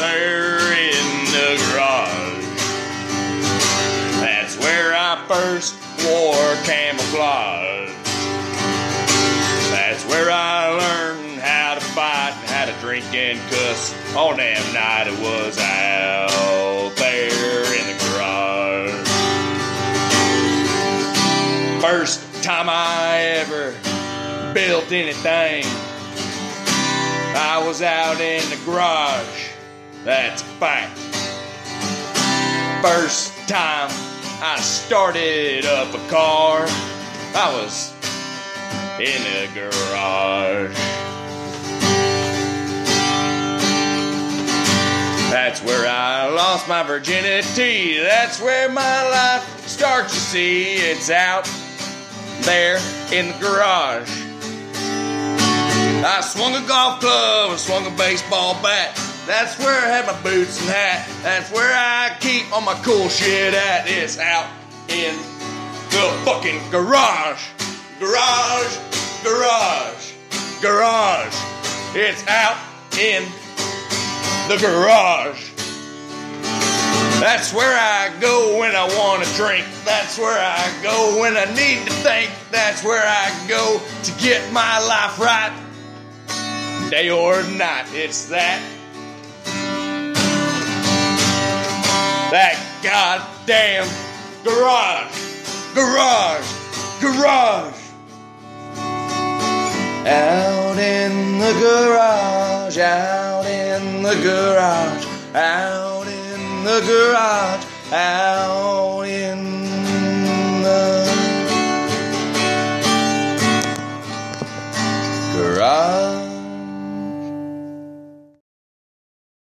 there in the garage. That's where I first wore camouflage. That's where I learned how to fight and how to drink and cuss. On that night it was out there in the garage. First time I ever built anything. I was out in the garage that's fact. First time I started up a car, I was in a garage. That's where I lost my virginity. That's where my life starts, you see. It's out there in the garage. I swung a golf club, I swung a baseball bat. That's where I have my boots and hat. That's where I keep all my cool shit at. It's out in the fucking garage. Garage, garage, garage. It's out in the garage. That's where I go when I want to drink. That's where I go when I need to think. That's where I go to get my life right. Day or night, it's that. That goddamn garage. Garage. Garage. Out in the garage, out in the garage, out in the garage, out in the garage.